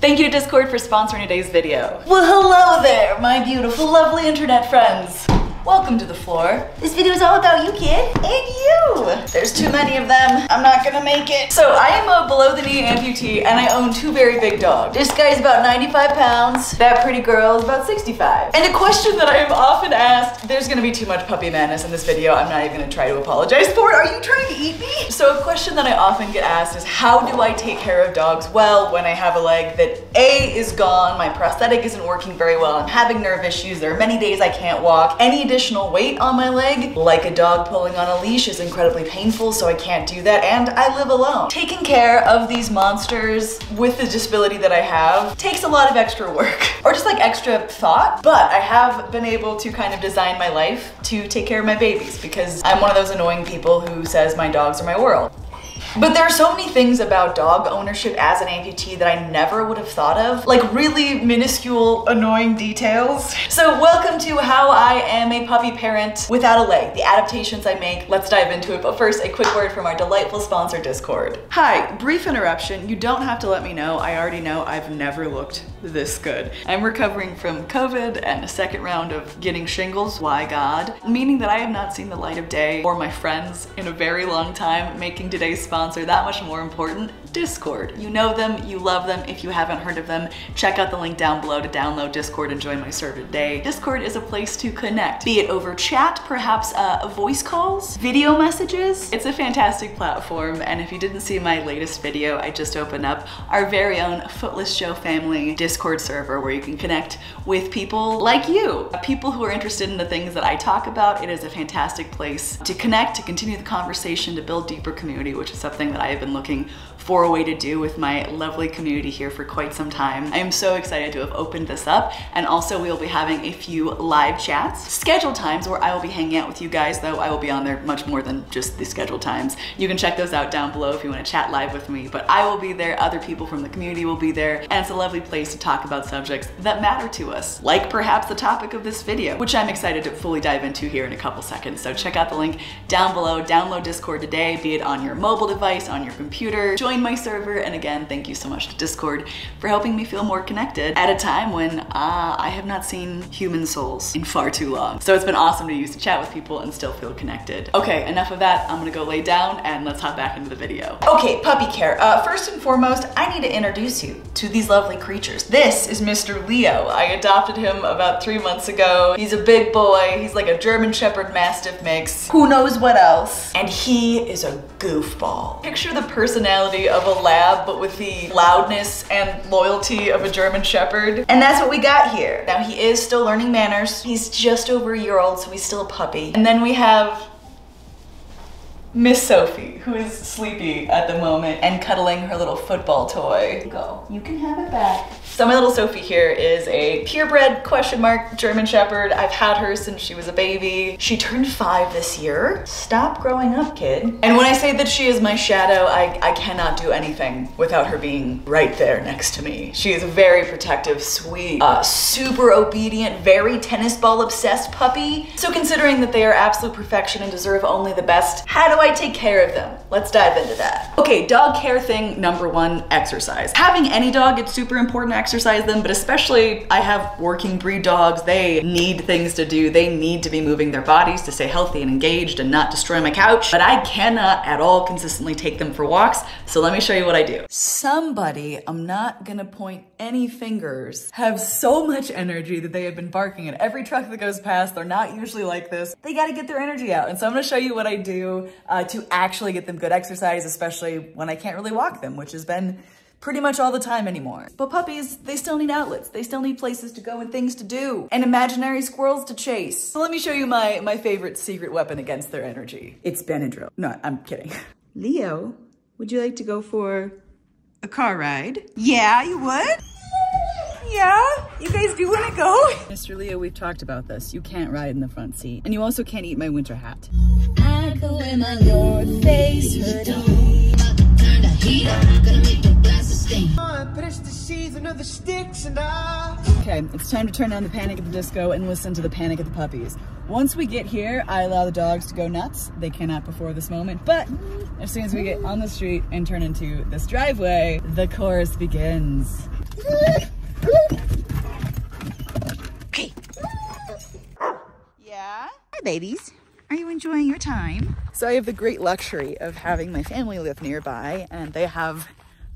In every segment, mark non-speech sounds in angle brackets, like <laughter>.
Thank you to Discord for sponsoring today's video. Well, hello there, my beautiful, lovely internet friends. Welcome to the floor. This video is all about you, kid, and you. There's too many of them. I'm not gonna make it. So I am a below the knee amputee and I own two very big dogs. This guy's about 95 pounds. That pretty girl is about 65. And a question that I am often asked, there's gonna be too much puppy madness in this video. I'm not even gonna try to apologize for it. Are you trying to eat me? So a question that I often get asked is how do I take care of dogs well when I have a leg that A is gone, my prosthetic isn't working very well, I'm having nerve issues, there are many days I can't walk. Any additional weight on my leg, like a dog pulling on a leash, is incredibly painful, so I can't do that, and I live alone. Taking care of these monsters with the disability that I have takes a lot of extra work, <laughs> or just like extra thought, but I have been able to kind of design my life to take care of my babies because I'm one of those annoying people who says my dogs are my world. But there are so many things about dog ownership as an amputee that I never would have thought of, like really minuscule, annoying details. So welcome to how I am a puppy parent without a leg, the adaptations I make. Let's dive into it. But first, a quick word from our delightful sponsor, Discord. Hi, brief interruption. You don't have to let me know. I already know I've never looked this good. I'm recovering from COVID and a second round of getting shingles, why God, meaning that I have not seen the light of day or my friends in a very long time, making today's sponsor that much more important, Discord. You know them, you love them. If you haven't heard of them, check out the link down below to download Discord and join my server today. Discord is a place to connect, be it over chat, perhaps uh, voice calls, video messages. It's a fantastic platform, and if you didn't see my latest video, I just opened up our very own Footless Jo family Discord server where you can connect with people like you, people who are interested in the things that I talk about. It is a fantastic place to connect, to continue the conversation, to build deeper community, which is something that I have been looking for a way to do with my lovely community here for quite some time. I am so excited to have opened this up and also we will be having a few live chats, scheduled times where I will be hanging out with you guys though I will be on there much more than just the scheduled times. You can check those out down below if you want to chat live with me, but I will be there, other people from the community will be there, and it's a lovely place to talk about subjects that matter to us, like perhaps the topic of this video, which I'm excited to fully dive into here in a couple seconds. So check out the link down below, download Discord today, be it on your mobile device, on your computer, join my server, and again, thank you so much to Discord for helping me feel more connected at a time when uh, I have not seen human souls in far too long. So it's been awesome to use to chat with people and still feel connected. Okay, enough of that. I'm gonna go lay down and let's hop back into the video. Okay, puppy care. Uh, first and foremost, I need to introduce you to these lovely creatures. This is Mr. Leo. I adopted him about three months ago. He's a big boy. He's like a German Shepherd Mastiff mix. Who knows what else? And he is a goofball. Picture the personality of a lab, but with the loudness and loyalty of a German Shepherd. And that's what we got here. Now he is still learning manners. He's just over a year old, so he's still a puppy. And then we have Miss Sophie, who is sleepy at the moment and cuddling her little football toy. Go, you can have it back. So my little Sophie here is a purebred question mark German Shepherd. I've had her since she was a baby. She turned five this year. Stop growing up, kid. And when I say that she is my shadow, I, I cannot do anything without her being right there next to me. She is a very protective, sweet, uh, super obedient, very tennis ball obsessed puppy. So considering that they are absolute perfection and deserve only the best, how do I take care of them? Let's dive into that. Okay, dog care thing number one, exercise. Having any dog, it's super important to exercise them, but especially I have working breed dogs. They need things to do. They need to be moving their bodies to stay healthy and engaged and not destroy my couch. But I cannot at all consistently take them for walks. So let me show you what I do. Somebody, I'm not gonna point any fingers, have so much energy that they have been barking at every truck that goes past. They're not usually like this. They gotta get their energy out. And so I'm gonna show you what I do uh, to actually get them good exercise, especially when I can't really walk them, which has been pretty much all the time anymore. But puppies, they still need outlets. They still need places to go and things to do and imaginary squirrels to chase. So let me show you my, my favorite secret weapon against their energy. It's Benadryl. No, I'm kidding. <laughs> Leo, would you like to go for a car ride? Yeah, you would? Yeah? You guys do want to go? <laughs> Mr. Leo, we've talked about this. You can't ride in the front seat. And you also can't eat my winter hat my Lord face. Turn the heat up, gonna make the glasses the sticks and I... Okay, it's time to turn on the Panic at the Disco and listen to the Panic at the Puppies. Once we get here, I allow the dogs to go nuts. They cannot before this moment, but as soon as we get on the street and turn into this driveway, the chorus begins. Okay. Yeah? Hi, babies. Are you enjoying your time? So I have the great luxury of having my family live nearby and they have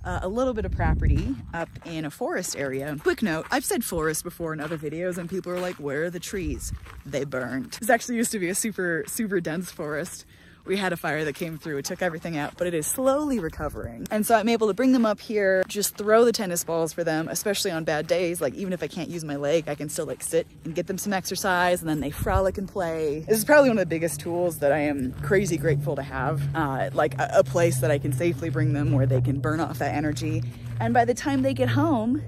uh, a little bit of property up in a forest area. Quick note, I've said forest before in other videos and people are like, where are the trees? They burned. This actually used to be a super, super dense forest we had a fire that came through, it took everything out, but it is slowly recovering. And so I'm able to bring them up here, just throw the tennis balls for them, especially on bad days. Like even if I can't use my leg, I can still like sit and get them some exercise and then they frolic and play. This is probably one of the biggest tools that I am crazy grateful to have. Uh, like a, a place that I can safely bring them where they can burn off that energy. And by the time they get home,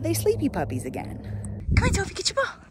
they sleepy puppies again. Come on, Sophie, get your ball.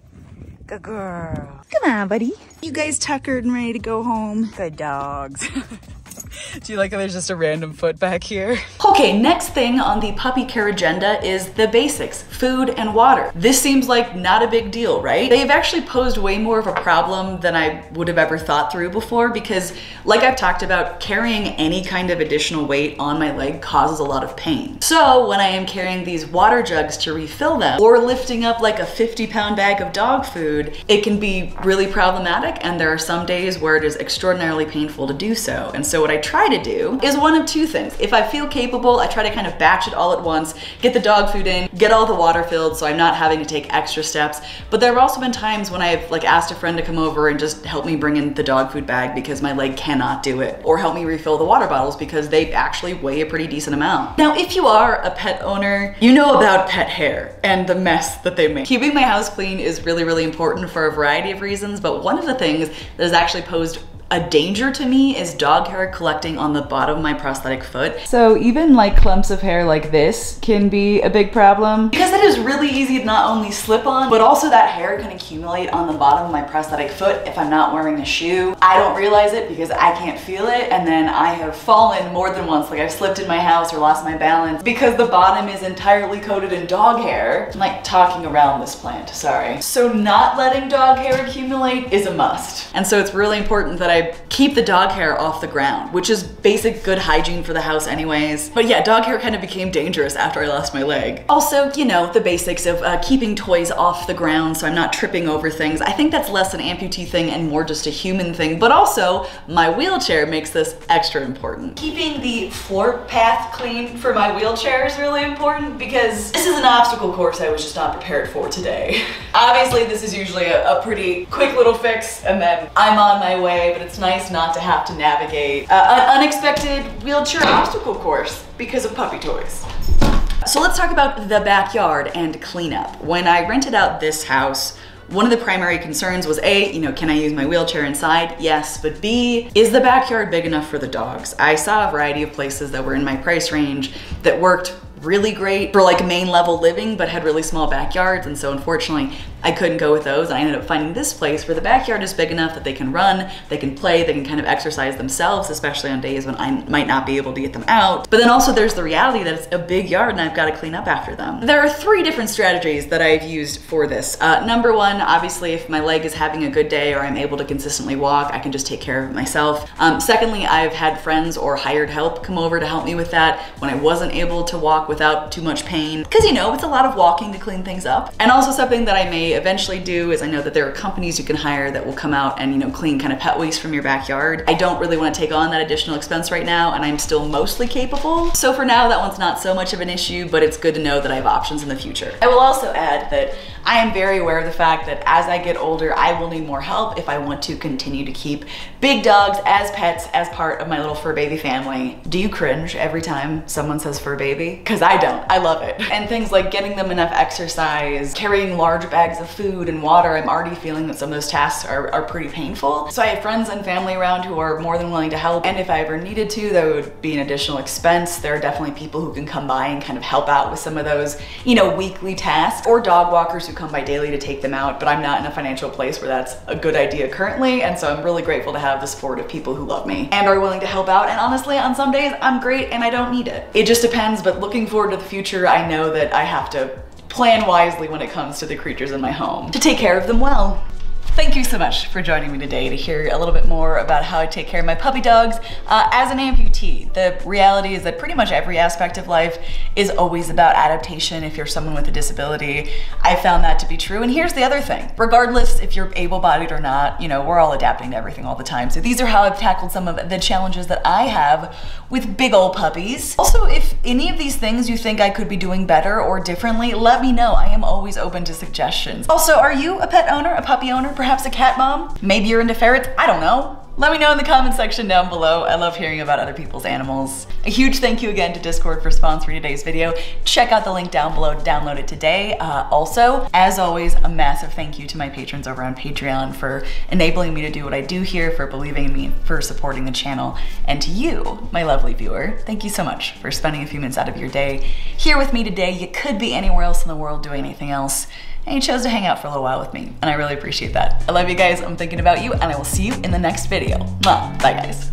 Good girl. Come on, buddy. You guys tuckered and ready to go home. Good dogs. <laughs> Do you like how there's just a random foot back here? Okay, next thing on the puppy care agenda is the basics, food and water. This seems like not a big deal, right? They've actually posed way more of a problem than I would have ever thought through before because like I've talked about, carrying any kind of additional weight on my leg causes a lot of pain. So when I am carrying these water jugs to refill them or lifting up like a 50 pound bag of dog food, it can be really problematic and there are some days where it is extraordinarily painful to do so. And so what I try to do is one of two things. If I feel capable, I try to kind of batch it all at once, get the dog food in, get all the water filled so I'm not having to take extra steps. But there have also been times when I've like asked a friend to come over and just help me bring in the dog food bag because my leg cannot do it, or help me refill the water bottles because they actually weigh a pretty decent amount. Now, if you are a pet owner, you know about pet hair and the mess that they make. Keeping my house clean is really, really important for a variety of reasons, but one of the things that has actually posed a danger to me is dog hair collecting on the bottom of my prosthetic foot. So even like clumps of hair like this can be a big problem because it is really easy to not only slip on, but also that hair can accumulate on the bottom of my prosthetic foot if I'm not wearing a shoe. I don't realize it because I can't feel it and then I have fallen more than once, like I've slipped in my house or lost my balance because the bottom is entirely coated in dog hair. I'm like talking around this plant, sorry. So not letting dog hair accumulate is a must. And so it's really important that I I keep the dog hair off the ground, which is basic good hygiene for the house anyways. But yeah, dog hair kind of became dangerous after I lost my leg. Also, you know, the basics of uh, keeping toys off the ground so I'm not tripping over things. I think that's less an amputee thing and more just a human thing, but also my wheelchair makes this extra important. Keeping the floor path clean for my wheelchair is really important because this is an obstacle course I was just not prepared for today. <laughs> Obviously, this is usually a, a pretty quick little fix and then I'm on my way, but it's nice not to have to navigate uh, an unexpected wheelchair obstacle course because of puppy toys. So let's talk about the backyard and cleanup. When I rented out this house, one of the primary concerns was A, you know, can I use my wheelchair inside? Yes, but B, is the backyard big enough for the dogs? I saw a variety of places that were in my price range that worked really great for like main level living, but had really small backyards. And so unfortunately, I couldn't go with those. I ended up finding this place where the backyard is big enough that they can run, they can play, they can kind of exercise themselves, especially on days when I might not be able to get them out. But then also there's the reality that it's a big yard and I've got to clean up after them. There are three different strategies that I've used for this. Uh, number one, obviously, if my leg is having a good day or I'm able to consistently walk, I can just take care of it myself. Um, secondly, I've had friends or hired help come over to help me with that when I wasn't able to walk without too much pain. Because you know, it's a lot of walking to clean things up. And also something that I may eventually do is I know that there are companies you can hire that will come out and you know clean kind of pet waste from your backyard. I don't really want to take on that additional expense right now and I'm still mostly capable. So for now that one's not so much of an issue, but it's good to know that I have options in the future. I will also add that I am very aware of the fact that as I get older, I will need more help if I want to continue to keep big dogs as pets as part of my little fur baby family. Do you cringe every time someone says fur baby? Cause I don't, I love it. And things like getting them enough exercise, carrying large bags of food and water, I'm already feeling that some of those tasks are, are pretty painful. So I have friends and family around who are more than willing to help. And if I ever needed to, that would be an additional expense. There are definitely people who can come by and kind of help out with some of those, you know, weekly tasks or dog walkers who come by daily to take them out, but I'm not in a financial place where that's a good idea currently. And so I'm really grateful to have the support of people who love me and are willing to help out. And honestly, on some days I'm great and I don't need it. It just depends, but looking forward to the future, I know that I have to plan wisely when it comes to the creatures in my home to take care of them well. Thank you so much for joining me today to hear a little bit more about how I take care of my puppy dogs. Uh, as an amputee, the reality is that pretty much every aspect of life is always about adaptation if you're someone with a disability. I found that to be true. And here's the other thing. Regardless if you're able-bodied or not, you know, we're all adapting to everything all the time. So these are how I've tackled some of the challenges that I have with big old puppies. Also, if any of these things you think I could be doing better or differently, let me know. I am always open to suggestions. Also, are you a pet owner, a puppy owner, perhaps a cat mom? Maybe you're into ferrets? I don't know. Let me know in the comment section down below. I love hearing about other people's animals. A huge thank you again to Discord for sponsoring today's video. Check out the link down below to download it today. Uh, also, as always, a massive thank you to my patrons over on Patreon for enabling me to do what I do here, for believing in me, for supporting the channel. And to you, my lovely viewer, thank you so much for spending a few minutes out of your day here with me today. You could be anywhere else in the world doing anything else and you chose to hang out for a little while with me. And I really appreciate that. I love you guys. I'm thinking about you and I will see you in the next video. Bye guys.